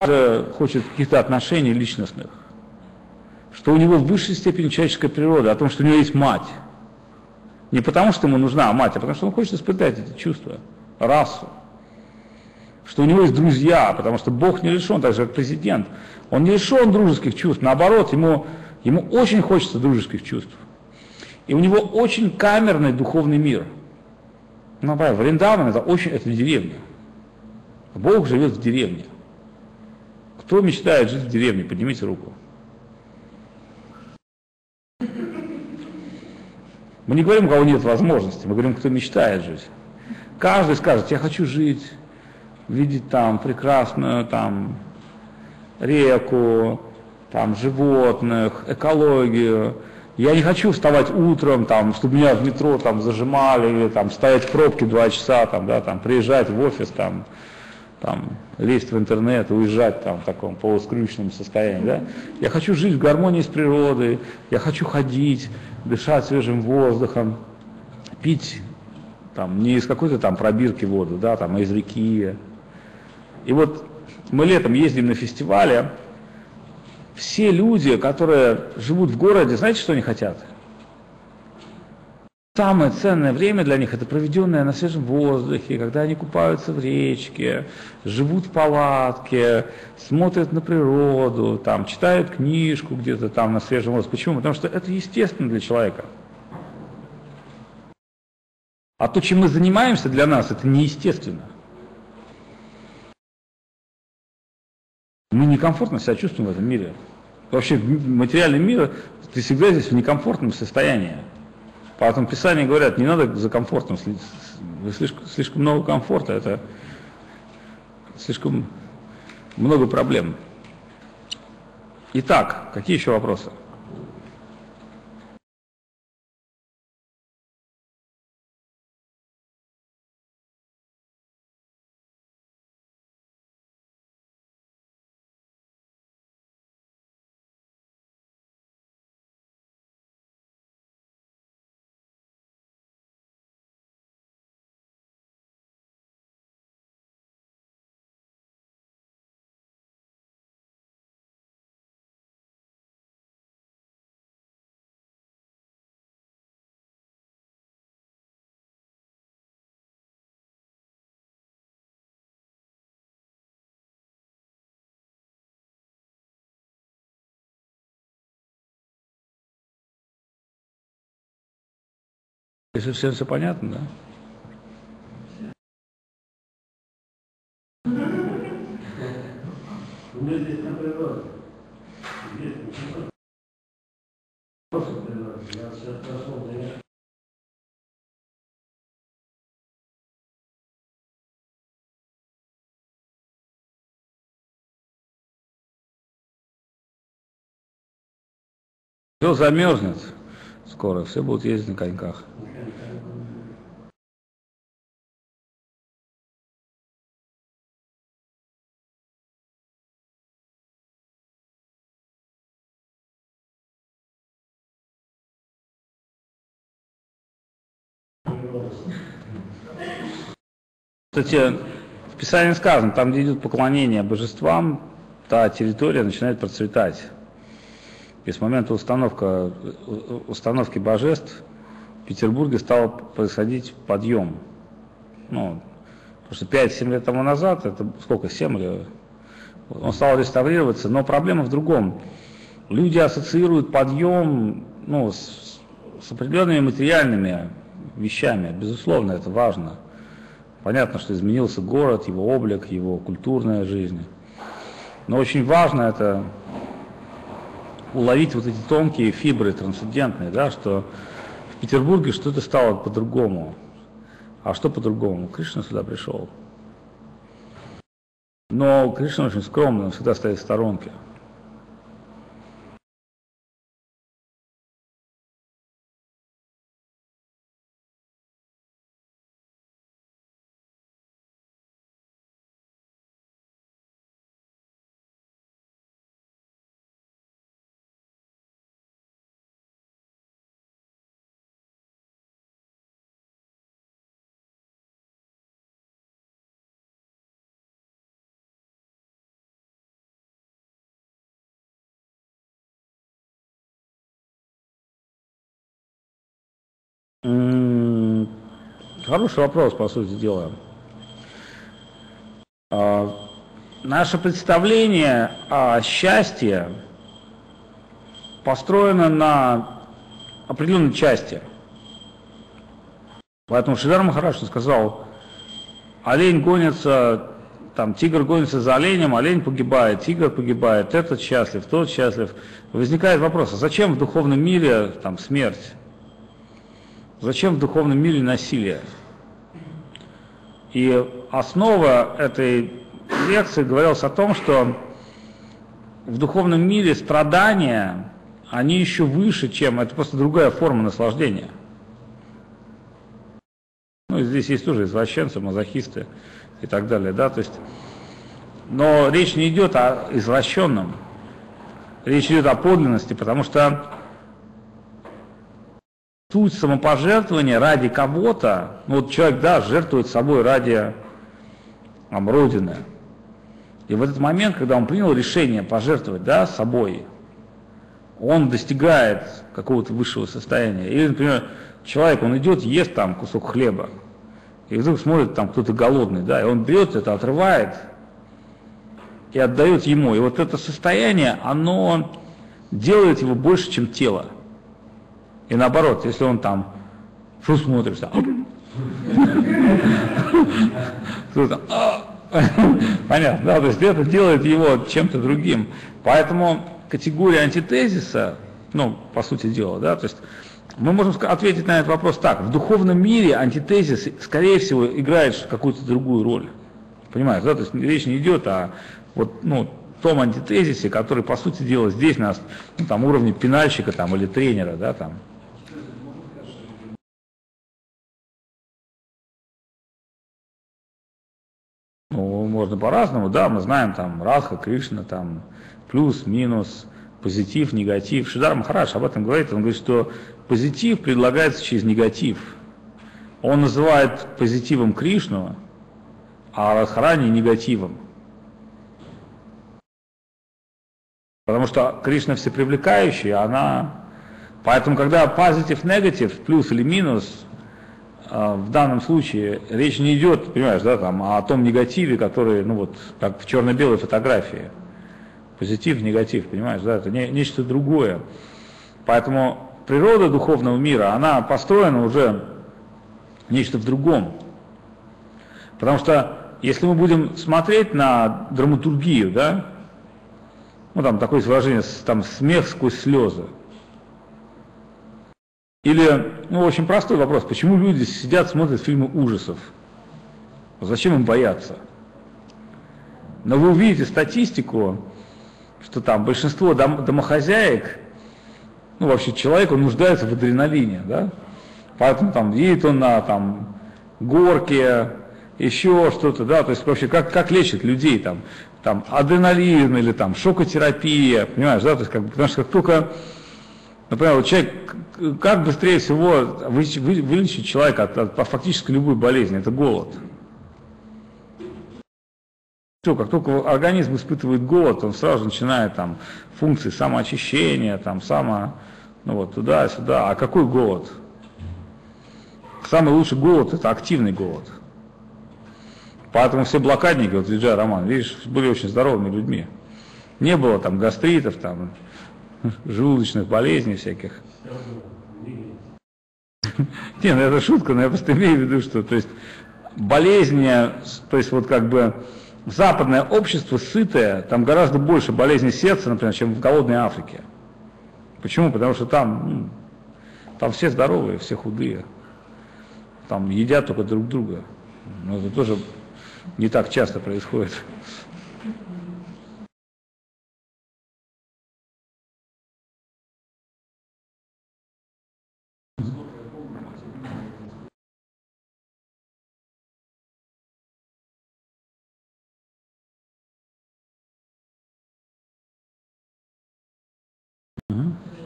хочет каких-то отношений личностных, что у него в высшей степени человеческая природа, о том, что у него есть мать. Не потому, что ему нужна мать, а потому, что он хочет испытать эти чувства, расу. Что у него есть друзья, потому что Бог не лишен, так же как президент. Он не лишен дружеских чувств, наоборот, ему, ему очень хочется дружеских чувств. И у него очень камерный духовный мир. Ну, Вриндаван это очень, это деревня. Бог живет в деревне. Кто мечтает жить в деревне? Поднимите руку. Мы не говорим, у кого нет возможности, мы говорим, кто мечтает жить. Каждый скажет, я хочу жить, видеть там прекрасную там реку, там животных, экологию. Я не хочу вставать утром, там, чтобы меня в метро там зажимали, или там стоять в пробке два часа, там, да, там, приезжать в офис, там, там, лезть в интернет, уезжать там в таком полускрючном состоянии. Да? Я хочу жить в гармонии с природой, я хочу ходить, дышать свежим воздухом, пить там, не из какой-то там пробирки воду, да, там, а из реки. И вот мы летом ездим на фестивале, все люди, которые живут в городе, знаете, что они хотят? Самое ценное время для них это проведенное на свежем воздухе, когда они купаются в речке, живут в палатке, смотрят на природу, там, читают книжку где-то там на свежем воздухе. Почему? Потому что это естественно для человека. А то, чем мы занимаемся для нас, это неестественно. Мы некомфортно себя чувствуем в этом мире. Вообще материальный мир, ты всегда здесь в некомфортном состоянии. Поэтому Писания говорят, не надо за комфортом следить. Слишком, слишком много комфорта, это слишком много проблем. Итак, какие еще вопросы? Если всем все понятно, да? Все замерзнет скоро, все будут ездить на коньках. Кстати, в Писании сказано, там, где идет поклонение божествам, та территория начинает процветать. И с момента установка, установки божеств в Петербурге стал происходить подъем. Ну, потому что 5-7 лет тому назад, это сколько, 7 лет, он стал реставрироваться, но проблема в другом. Люди ассоциируют подъем ну, с, с определенными материальными вещами. Безусловно, это важно. Понятно, что изменился город, его облик, его культурная жизнь. Но очень важно это уловить вот эти тонкие фибры трансцендентные, да, что в Петербурге что-то стало по-другому. А что по-другому? Кришна сюда пришел. Но Кришна очень скромный, он всегда стоит в сторонке. Хороший вопрос, по сути дела. А, наше представление о счастье построено на определенной части. Поэтому Шидар Махараш сказал, олень гонится, там тигр гонится за оленем, олень погибает, тигр погибает, этот счастлив, тот счастлив. Возникает вопрос, а зачем в духовном мире там смерть? Зачем в духовном мире насилие? И основа этой лекции говорилась о том, что в духовном мире страдания, они еще выше, чем, это просто другая форма наслаждения. Ну, здесь есть тоже извращенцы, мазохисты и так далее, да, то есть, но речь не идет о извращенном, речь идет о подлинности, потому что суть самопожертвования ради кого-то, ну вот человек, да, жертвует собой ради там, Родины. И в этот момент, когда он принял решение пожертвовать, да, собой, он достигает какого-то высшего состояния. Или, например, человек, он идет, ест там кусок хлеба, и вдруг смотрит, там кто-то голодный, да, и он берет это, отрывает и отдает ему. И вот это состояние, оно делает его больше, чем тело. И наоборот, если он там, что смотришь, там, «А!» понятно, да, то есть это делает его чем-то другим. Поэтому категория антитезиса, ну, по сути дела, да, то есть мы можем ответить на этот вопрос так. В духовном мире антитезис, скорее всего, играет какую-то другую роль. Понимаешь, да? То есть речь не идет о вот, ну, том антитезисе, который, по сути дела, здесь на ну, там, уровне пенальщика там, или тренера, да, там, можно по-разному, да, мы знаем там Радха, Кришна, там плюс, минус, позитив, негатив. Шидар Махараш об этом говорит, он говорит, что позитив предлагается через негатив. Он называет позитивом Кришну, а Радхарани негативом. Потому что Кришна всепривлекающая, она... Поэтому, когда позитив, негатив, плюс или минус, в данном случае речь не идет, понимаешь, да, там, о том негативе, который, ну вот, как в черно-белой фотографии. Позитив, негатив, понимаешь, да, это не, нечто другое. Поэтому природа духовного мира, она построена уже нечто в другом. Потому что если мы будем смотреть на драматургию, да, ну там такое выражение, там смех сквозь слезы, или, ну, очень простой вопрос, почему люди сидят, смотрят фильмы ужасов? Зачем им бояться? Но вы увидите статистику, что там большинство дом, домохозяек, ну вообще человек, он нуждается в адреналине, да? Поэтому там едет он на там, горке, еще что-то, да, то есть вообще как, как лечат людей там, там адреналин или там шокотерапия, понимаешь, да, то есть как, потому что как только Например, вот человек, как быстрее всего вылечить человека от, от, от фактически любой болезни? Это голод. Все, как только организм испытывает голод, он сразу начинает там функции самоочищения, там само, ну вот туда-сюда. А какой голод? Самый лучший голод это активный голод. Поэтому все блокадники, вот Виджай Роман, видишь, были очень здоровыми людьми. Не было там гастритов, там, желудочных болезней всяких. Не, ну это шутка, но я просто имею в виду, что то есть болезни, то есть вот как бы западное общество сытое, там гораздо больше болезней сердца, например, чем в голодной Африке. Почему? Потому что там, ну, там все здоровые, все худые. Там едят только друг друга. Но это тоже не так часто происходит. 嗯。